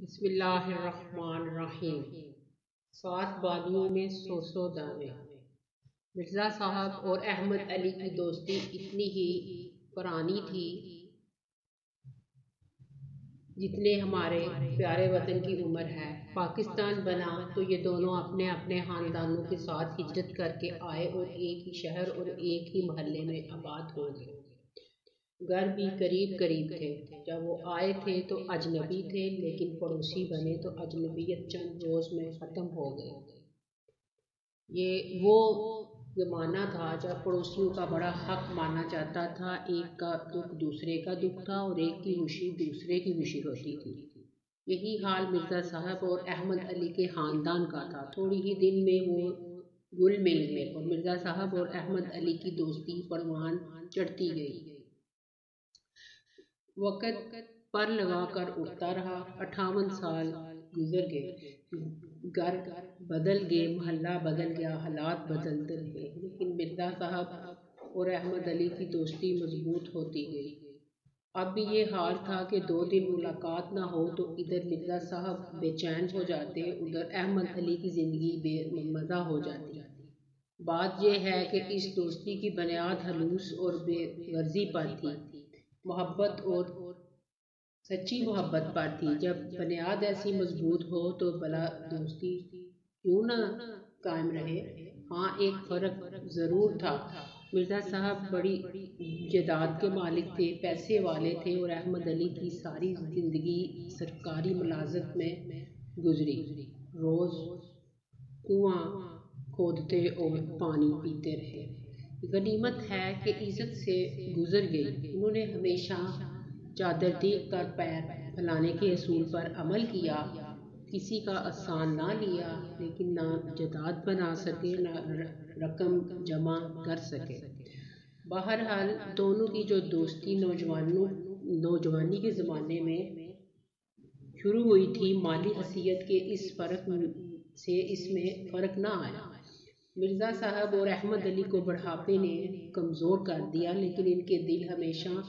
बिस्मिल्लाहिर्रहमानिर्रहीम। सात बाजुओं में सौ सौ दाने। मिर्ज़ा साहब और अहमद अली की दोस्ती इतनी ही पुरानी थी जितने हमारे प्यारे वतन की उम्र है। पाकिस्तान बना तो ये दोनों अपने अपने ख़ानदानों के साथ हिजरत करके आए और एक ही शहर और एक ही मोहल्ले में आबाद हो गए घर भी करीब करीब थे। जब वो आए थे तो अजनबी थे लेकिन पड़ोसी बने तो अजनबीयत चंद रोज़ में ख़त्म हो गई। ये वो ज़माना था जब पड़ोसियों का बड़ा हक माना जाता था एक का दुख दूसरे का दुख था और एक की खुशी दूसरे की खुशी होती थी। यही हाल मिर्ज़ा साहब और अहमद अली के ख़ानदान का था। थोड़ी ही दिन में वो गुल मिल गए और मिर्ज़ा साहब और अहमद अली की दोस्ती परवान चढ़ती गई। वक़्त पर लगा कर उठता रहा। अठावन साल गुजर गए। घर बदल गए मोहल्ला बदल गया। हालात बदलते रहे। लेकिन मिर्ज़ा साहब और अहमद अली की दोस्ती मज़बूत होती गई। अब भी ये हाल था कि दो दिन मुलाकात ना हो तो इधर मिर्ज़ा साहब बेचैन हो जाते, उधर अहमद अली की ज़िंदगी बेमज़ा हो जाती। बात यह है कि इस दोस्ती की बुनियाद हलूस और बेगर्जी पर थी। मोहब्बत और सच्ची मोहब्बत थी जब बुनियाद ऐसी मज़बूत हो तो भला दोस्ती क्यों ना कायम रहे? हाँ एक फ़र्क ज़रूर था। मिर्ज़ा साहब बड़ी जदाद के मालिक थे, पैसे वाले थे और अहमद अली की सारी ज़िंदगी सरकारी मुलाजत में गुजरी। रोज़ कुआँ खोदते और पानी पीते रहे। गनीमत है कि इज़्ज़त से गुज़र गई। उन्होंने हमेशा चादर देख कर पैर फैलाने के असूल पर अमल किया। किसी का आसान ना लिया, लेकिन ना जदाद बना सके, ना रकम जमा कर सके। बहरहाल, दोनों की जो दोस्ती नौजवानों, नौजवानी के ज़माने में शुरू हुई थी, माली हसीियत के इस फ़र्क से इसमें फ़र्क ना आया। मिर्ज़ा साहब और अहमद अली को बढ़ापे ने कमज़ोर कर दिया, लेकिन इनके दिल हमेशा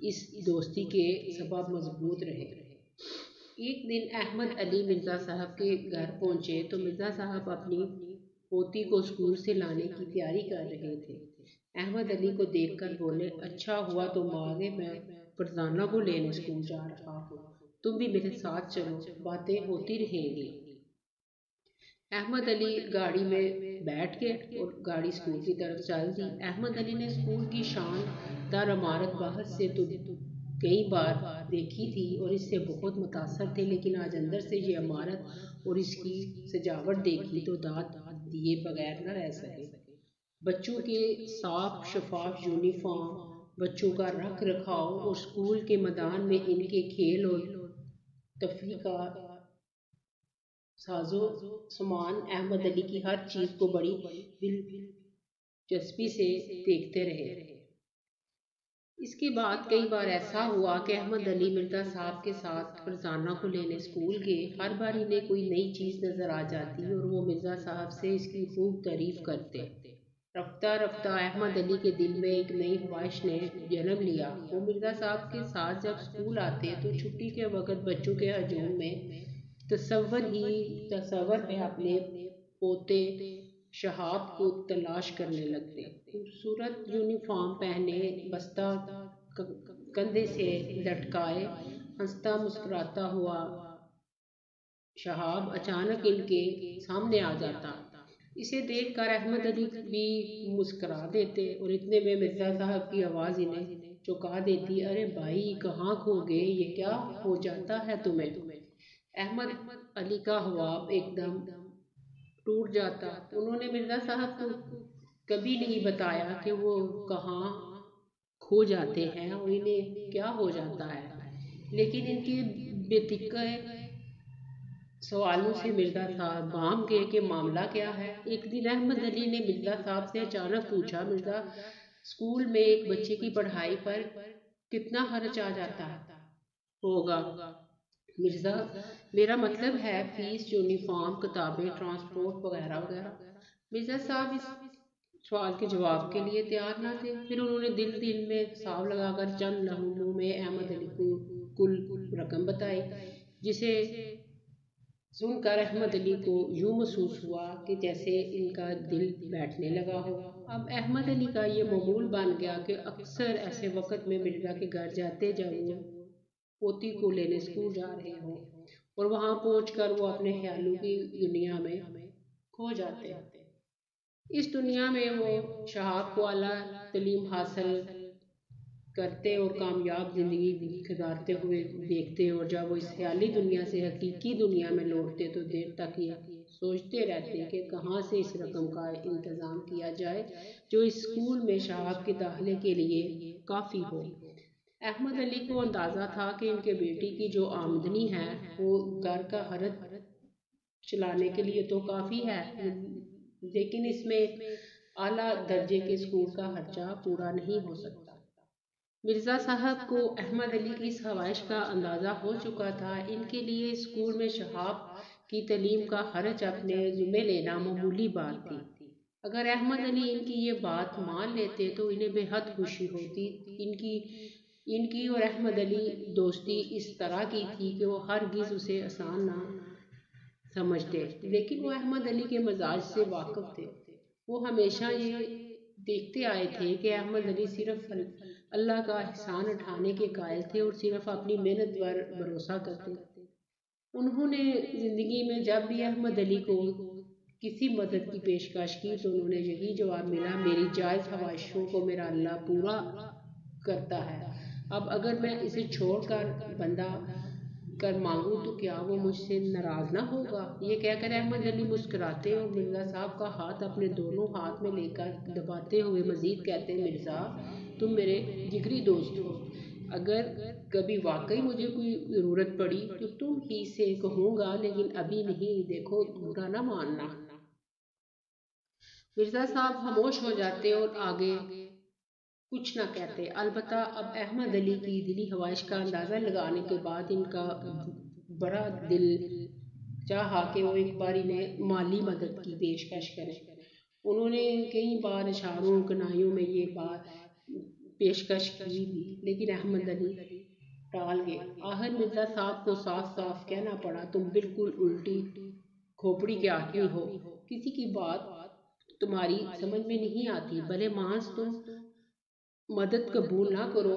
इस दोस्ती के सबब मज़बूत रहे। एक दिन अहमद अली मिर्ज़ा साहब के घर पहुँचे तो मिर्ज़ा साहब अपनी पोती को स्कूल से लाने की तैयारी कर रहे थे। अहमद अली को देखकर बोले अच्छा हुआ तो मांगे, मैं फरजाना को लेने स्कूल जा रहा हूँ। तुम भी मेरे साथ चलो, बातें होती रहेंगी। अहमद अली गाड़ी में बैठ गए और गाड़ी स्कूल की तरफ़ चल दी। अहमद अली ने स्कूल की शान शानदार इमारत बाहर से तो कई बार देखी थी और इससे बहुत मुतासर थे, लेकिन आज अंदर से ये इमारत और इसकी सजावट देखी तो दांत दिए बगैर न रह सके। बच्चों के साफ़ शफाफ यूनिफॉर्म, बच्चों का रख रखाव और स्कूल के मैदान में इनके खेल और तफरी का साजो सामान अहमद अली की हर चीज़ को बड़ी दिलचस्पी से देखते रहे। इसके बाद कई बार ऐसा हुआ कि अहमद अली मिर्ज़ा साहब के साथ फरजाना को लेने स्कूल गए। हर बार इन्हें कोई नई चीज़ नज़र आ जाती और वो मिर्ज़ा साहब से इसकी खूब तारीफ़ करते। रफ्ता रफ्ता अहमद अली के दिल में एक नई ख्वाहिश ने जन्म लिया। वो मिर्ज़ा साहब के साथ जब स्कूल आते तो छुट्टी के वक्त बच्चों के हजूम में तस्वर ही तस्वर में अपने पोते शहाब को तलाश करने लगते। खूबसूरत यूनिफॉर्म पहने, बस्ता कंधे से लटकाए, हंसता मुस्कुराता हुआ शहाब अचानक इनके सामने आ जाता। इसे देखकर अहमद अली भी मुस्करा देते और इतने में मिर्ज़ा साहब की आवाज़ इन्हें चुका देती, अरे भाई, कहाँ खो गए? ये क्या हो जाता है तुम्हें तुम्हें? अहमद अली का हवाब एकदम टूट जाता। उन्होंने मिर्ज़ा साहब को कभी नहीं बताया कि वो कहाँ खो जाते हैं और इन्हें क्या हो जाता है। लेकिन इनके बेतिक सवालों से मिर्ज़ा साहब बाम गए कि मामला क्या है। एक दिन अहमद अली ने मिर्ज़ा साहब से अचानक पूछा, मिर्ज़ा, स्कूल में एक बच्चे की पढ़ाई पर कितना खर्च आ जाता? होगा। मिर्ज़ा, मेरा मतलब है फ़ीस, यूनिफॉर्म, किताबें, ट्रांसपोर्ट वगैरह वगैरह। मिर्ज़ा साहब इस सवाल के जवाब के लिए तैयार ना थे। फिर उन्होंने दिल दिल में साव लगाकर चंद लम्हों में अहमद अली को कुल रकम बताई, जिसे सुनकर अहमद अली को यूँ महसूस हुआ कि जैसे इनका दिल बैठने लगा हो। अब अहमद अली का ये मामूल बन गया कि अक्सर ऐसे वक्त में मिर्ज़ा के घर जाते वो पोती को लेने स्कूल जा रहे हो और वहाँ पहुँच वो अपने ख्यालों की दुनिया में खो जाते इस दुनिया में वो शहाब को अला तलीम हासिल करते और कामयाब ज़िंदगी गुजारते हुए देखते और जब वो इस ख्याली दुनिया से हकीकी दुनिया में लौटते तो देर तक ये सोचते रहते कि कहाँ से इस रकम का इंतज़ाम किया जाए जो इस स्कूल में शहाब के दाखिले के लिए काफ़ी हो। अहमद अली को अंदाज़ा था कि इनके बेटी की जो आमदनी है, वो घर का हरत चलाने के लिए तो काफ़ी है, लेकिन इसमें आला दर्जे के स्कूल का खर्चा पूरा नहीं हो सकता। मिर्ज़ा साहब को अहमद अली की इस ख्वाहिश का अंदाज़ा हो चुका था। इनके लिए स्कूल में शहाब की तलीम का खर्च अपने ज़ुम्मे लेना मामूली बात थी। अगर अहमद अली इनकी ये बात मान लेते तो इन्हें बेहद खुशी होती। इनकी इनकी और अहमद अली दोस्ती इस तरह की थी कि वो हर गिज़ उसे आसान ना समझते। लेकिन वो अहमद अली के मजाज से वाकफ़ थे। वो हमेशा ये देखते आए थे कि अहमद अली सिर्फ़ अल्लाह का एहसान उठाने के कायल थे और सिर्फ़ अपनी मेहनत पर भरोसा करते। उन्होंने ज़िंदगी में जब भी अहमद अली को किसी मदद की पेशकश की तो उन्होंने यही जवाब मिला, मेरी जायज़ ख्वाहिशों को मेरा अल्लाह पूरा करता है। अब अगर मैं इसे छोड़कर बंदा कर मांगूँ तो क्या वो मुझसे नाराज़ ना होगा? ये कहकर अहमद अली मुस्कुराते और मिर्ज़ा साहब का हाथ अपने दोनों हाथ में लेकर दबाते हुए मज़ीद कहते मिर्ज़ा, तुम मेरे जिगरी दोस्त हो। अगर कभी वाकई मुझे कोई ज़रूरत पड़ी तो तुम ही से कहूँगा, लेकिन अभी नहीं, देखो, बुरा ना मानना। मिर्ज़ा साहब खामोश हो जाते और आगे कुछ ना कहते। अलबत् अब अहमद अली की दिली हवाइश का अंदाज़ा लगाने के बाद इनका बड़ा दिल चाहा कि वो एक बार इन्हें माली मदद की पेशकश करें। उन्होंने कई बार इशारों कनाइयों में ये बात पेशकश की भी लेकिन अहमद अली टाल गए। आहर मिर्ज़ा साहब को साफ़ साफ़ कहना पड़ा तुम बिल्कुल उल्टी खोपड़ी के आदमी हो। किसी की बात तुम्हारी समझ में नहीं आती। भले मांस तुम मदद कबूल ना करो।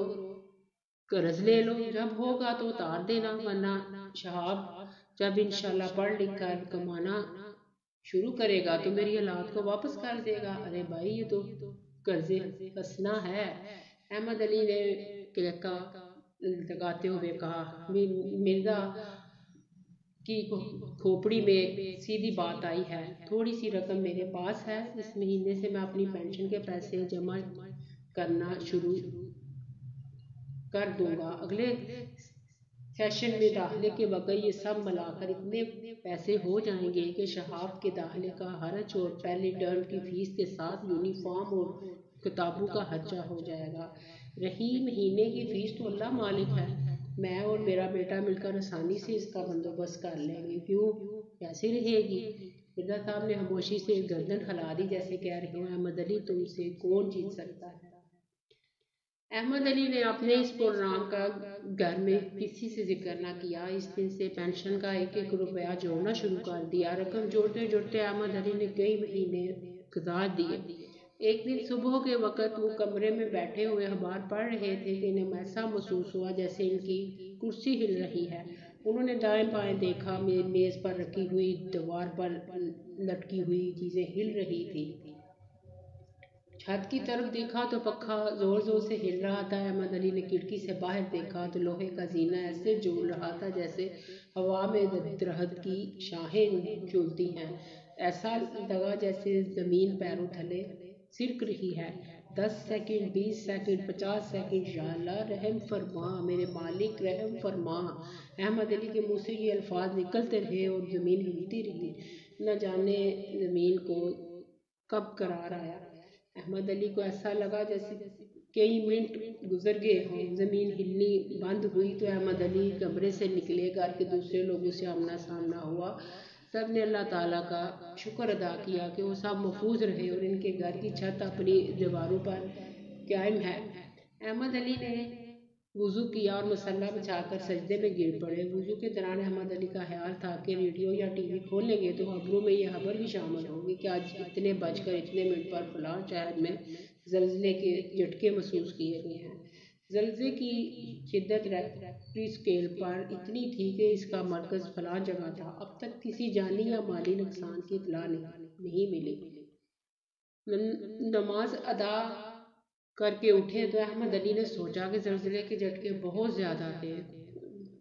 कर्ज ले लो। जब होगा तो उतार देना, वरना शहाब जब इंशाल्लाह पढ़ लिख कर कमाना शुरू करेगा तो मेरी औलाद को वापस कर देगा। अरे भाई, ये तो कर्जे हंसना है। अहमद अली ने क्लका लगाते हुए कहा मिर्ज़ा की खोपड़ी में सीधी बात आई है। थोड़ी सी रकम मेरे पास है। इस महीने से मैं अपनी पेंशन के पैसे जमा करना शुरू कर दूँगा। अगले सेशन में दाखिले के बगैर ये सब मिलाकर इतने पैसे हो जाएँगे कि शहाब के दाखिले का हरच और पहले टर्म की फ़ीस के साथ यूनिफॉर्म और किताबों का खर्चा हो जाएगा। रही महीने की फ़ीस तो अल्लाह मालिक है। मैं और मेरा बेटा मिलकर आसानी से इसका बंदोबस्त कर लेंगे। क्यों? कैसे रहेगी? मिर्ज़ा साहब ने खामोशी से गर्दन हिला दी, जैसे कह रहे हैं, अहमद अली, तुमसे कौन जीत सकता है? अहमद अली ने अपने इस प्रोग्राम का घर में किसी से ज़िक्र ना किया। इस दिन से पेंशन का एक एक रुपया जोड़ना शुरू कर दिया। रकम जोड़ते जोड़ते अहमद अली ने कई महीने गुजार दिए। एक दिन सुबह के वक़्त वो कमरे में बैठे हुए अखबार पढ़ रहे थे कि इन्हें ऐसा महसूस हुआ जैसे इनकी कुर्सी हिल रही है। उन्होंने दाएँ बाएँ देखा मेज़ पर रखी हुई दीवार पर लटकी हुई चीज़ें हिल रही थी। छत की तरफ़ देखा तो पखा ज़ोर ज़ोर से हिल रहा था। अहमद अली ने खिड़की से बाहर देखा तो लोहे का जीना ऐसे झूल रहा था जैसे हवा में दरहत की शाहें झूलती हैं। ऐसा लगा जैसे ज़मीन पैरों थले सिरक रही है। दस सेकंड, बीस सेकंड, पचास सेकंड शाला रहम फरमा, मेरे मालिक रहम फरमा। अहमद अली के मुँह से ये अल्फाज निकलते रहे और ज़मीन हिलती रही। न जाने ज़मीन को कब करार आया। अहमद अली को ऐसा लगा जैसे कई मिनट गुजर गए हों। ज़मीन हिलनी बंद हुई तो अहमद अली कमरे से निकले, घर के दूसरे लोगों से आमना सामना हुआ। सबने अल्लाह ताला का शुक्र अदा किया कि वो सब महफूज रहे और इनके घर की छत अपनी दीवारों पर कायम है। अहमद अली ने वज़ू किया और मसल्ला बचाकर सजदे में गिर पड़े। वज़ू के दौरान अहमद अली का ख्याल था कि रेडियो या टीवी खोलेंगे तो खबरों में यह खबर भी शामिल होगी कि आज इतने बजकर इतने मिनट पर फलां शहर में जल्जले के झटके महसूस किए गए हैं। जल्जे की शिद्दत रेक्टरी स्केल पर इतनी थी कि इसका मरकज़ फलां जगह था। अब तक किसी जानी या माली नुकसान की इतला नहीं मिली। नमाज़ अदा करके उठे तो अहमद अली ने सोचा कि जल्जले के झटके बहुत ज़्यादा थे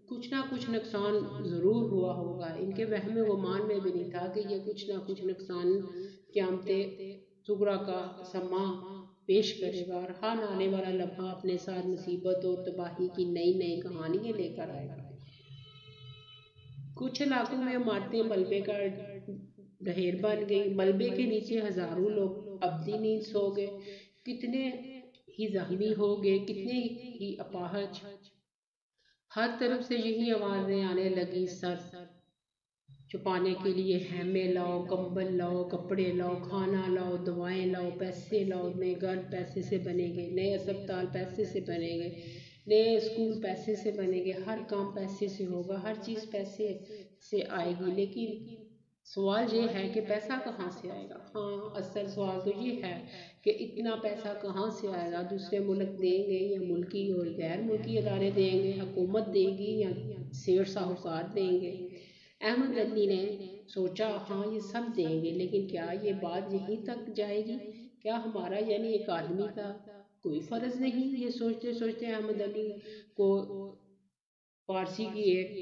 कुछ ना कुछ नुकसान ज़रूर हुआ होगा। इनके वहम गुमान में भी नहीं था कि ये कुछ ना कुछ नुकसान क्यामते सुगरा का समा पेश करेगा और हर आने वाला लम्हा अपने साथ मुसीबत और तबाही की नई नई कहानियाँ लेकर आएगा। कुछ इलाकों में इमारतें मलबे का ढेर बन गई। मलबे के नीचे हज़ारों लोग अबदी नींद सो गए। कितने ही जख्मी हो गए, कितने ही अपाहज। हर तरफ़ से यही आवाज़ें आने लगी, सर। सर छुपाने के लिए हैमे लाओ, कंबल लाओ, कपड़े लाओ, खाना लाओ, दवाएँ लाओ, पैसे लाओ, नए घर पैसे से बनेंगे नए अस्पताल पैसे से बनेंगे नए स्कूल पैसे से बनेंगे हर काम पैसे से होगा, हर चीज़ पैसे से आएगी, लेकिन सवाल ये है कि पैसा कहाँ से आएगा? हाँ असल सवाल तो ये है कि इतना पैसा कहाँ से आएगा? दूसरे मुल्क देंगे या मुल्की और गैर मुल्की अदारे देंगे, हुकूमत देगी या शेर साहूकार देंगे? अहमद अली ने सोचा हाँ ये सब देंगे, लेकिन क्या ये बात यहीं तक जाएगी? क्या हमारा, यानी एक आदमी का कोई फ़र्ज़ नहीं? ये सोचते सोचते अहमद अली को फारसी की एक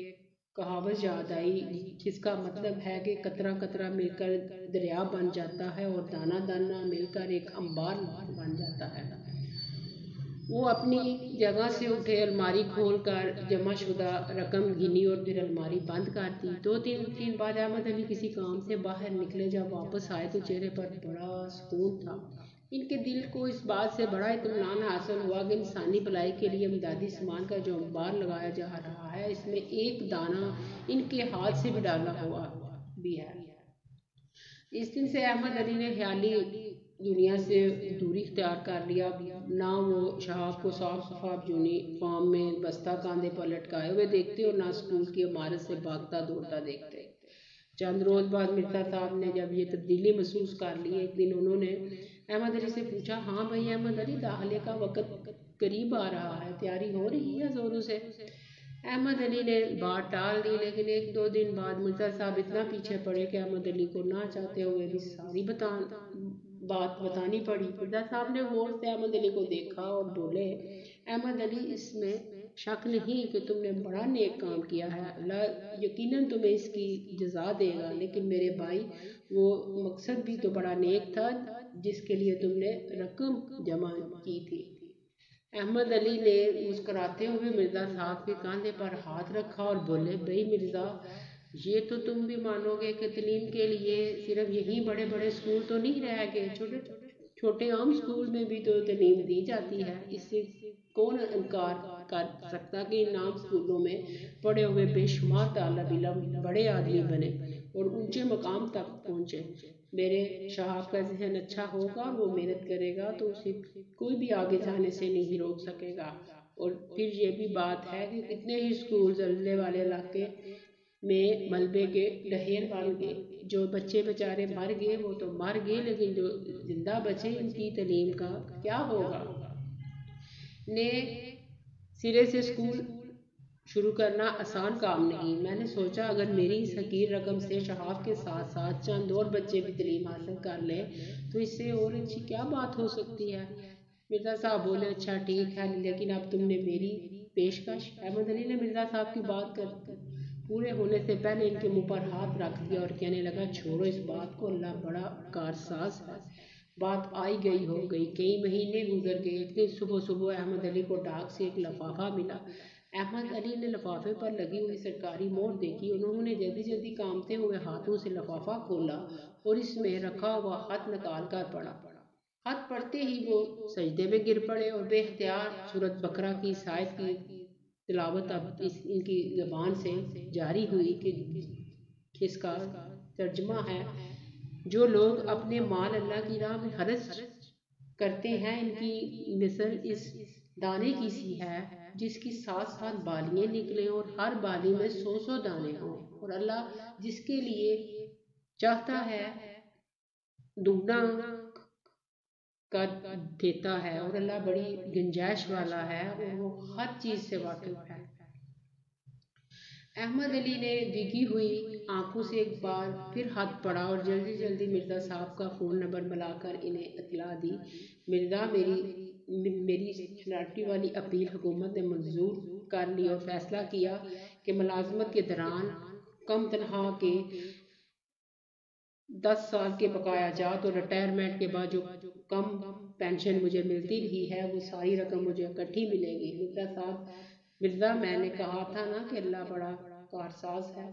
कहावत याद आई, जिसका मतलब है कि कतरा कतरा मिलकर दरिया बन जाता है और दाना दाना मिलकर एक अंबार बन जाता है। वो अपनी जगह से उठे अलमारी खोल कर जमा शुदा रकम, गिनी और फिर अलमारी बंद कर दी दो तीन दिन बाद अहमद अली किसी काम से बाहर निकले, जब वापस आए तो चेहरे पर बड़ा सुकून था। इनके दिल को इस बात से बड़ा इतमान हासिल हुआ कि इंसानी भलाई के लिए इमदादी सामान का जो अखबार लगाया जा रहा है, इसमें एक दाना इनके हाथ से भी डाला हुआ भी है। इस दिन से अहमद अली ने ख्याली दुनिया से दूरी इख्तियार कर लिया। ना वो शहाब को साफ़ शफाफ यूनिफॉर्म में बस्ता कांधे पर लटकाए हुए देखते और ना स्कूल की इमारत से भागता दौड़ता देखते। चंद रोज बाद मिर्ज़ा साहब ने जब ये तब्दीली महसूस कर ली, एक दिन उन्होंने अहमद अली से पूछा हाँ भाई अहमद अली दाखिले का वक़्त करीब आ रहा है, तैयारी हो रही है ज़ोरों से? अहमद अली ने बात टाल दी, लेकिन एक दो दिन बाद मिर्ज़ा साहब इतना पीछे पड़े कि अहमद अली को ना चाहते हुए भी सारी बता, बात बतानी पड़ी। मिर्ज़ा साहब ने गौर से अहमद अली को देखा और बोले अहमद अली इसमें शक नहीं कि तुमने बड़ा नेक काम किया है। अल्लाह यकीनन तुम्हें इसकी जजा देगा, लेकिन मेरे भाई, वो मकसद भी तो बड़ा नेक था जिसके लिए तुमने रकम जमा की थी। अहमद अली ने मुस्कुराते हुए मिर्ज़ा साहब के कंधे पर हाथ रखा और बोले, भाई मिर्ज़ा, ये तो तुम भी मानोगे कि तलीम के लिए सिर्फ़ यही बड़े बड़े स्कूल तो नहीं रह गए, छोटे छोटे आम स्कूल में भी तो तलीम दी जाती है। इससे कौन इनकार कर सकता कि इन आम स्कूलों में पढ़े हुए बेशुमार तालब इलम बड़े आदमी बने? और ऊँचे मकाम तक पहुँचे। मेरे शहाब का जहन अच्छा होगा और वो मेहनत करेगा तो उसे कोई भी आगे जाने से नहीं रोक सकेगा। और फिर ये भी बात है कि कितने ही स्कूल जल्ले वाले इलाके में मलबे के ढहेर बन गए। जो बच्चे बेचारे मर गए, वो तो मर गए, लेकिन जो ज़िंदा बचे, इनकी तलीम का क्या होगा? ने सिरे से स्कूल शुरू करना आसान काम नहीं। मैंने सोचा, अगर मेरी इस हकीर रकम से शहाब के साथ साथ चंद और बच्चे भी तलीम हासिल कर ले तो इससे और अच्छी क्या बात हो सकती है? मिर्ज़ा साहब बोले अच्छा ठीक है, लेकिन अब तुमने मेरी पेशकश। अहमद अली ने मिर्ज़ा साहब की बात कर पूरे होने से पहले इनके मुँह पर हाथ रख दिया और कहने लगा, छोड़ो इस बात को, अल्लाह बड़ा कारसाज है बात आई गई हो गई। कई महीने गुजर गए एक दिन सुबह सुबह अहमद अली को डाक से एक लफाफा मिला। अहमद अली ने लफाफे पर लगी हुई सरकारी मोहर देखी। उन्होंने जल्दी जल्दी कामते हुए हाथों से लफाफा खोला और इसमें रखा हुआ खत निकाल कर पड़ा खत पढ़ते ही वो सजदे में गिर पड़े और बेख्तियार सूरत बकरा की शायद की तिलावत अब इस, इनकी ज़बान से जारी हुई कि किसका तर्जमा है। जो लोग अपने माल अल्लाह की राह में खर्च करते हैं, इनकी मिसल इस दाने की सी है, जिसकी साथ साथ बालियाँ निकले और हर बाली में सौ सौ दाने हों। और अल्लाह जिसके लिए चाहता है, दुगना का देता है। और अल्लाह बड़ी गुंजाइश वाला है और वो हर चीज़ से वाकिफ है। अहमद अली ने विगी हुई आँखों से एक बार फिर हाथ पड़ा और जल्दी जल्दी मिर्ज़ा साहब का फ़ोन नंबर मिलाकर इन्हें इतला दी। मिर्ज़ा, मेरी मेरी छलाटी वाली अपील हुकूमत ने मंजूर कर ली और फैसला किया कि मुलाजमत के दौरान कम तनख्वाह के दस साल के बकाया जात और रिटायरमेंट के बाद जो कम पेंशन मुझे मिलती रही है, वो सारी रकम मुझे इकट्ठी मिलेगी। मिर्ज़ा साहब मिर्ज़ा मैंने कहा था ना कि अल्लाह बड़ा कारसाज है।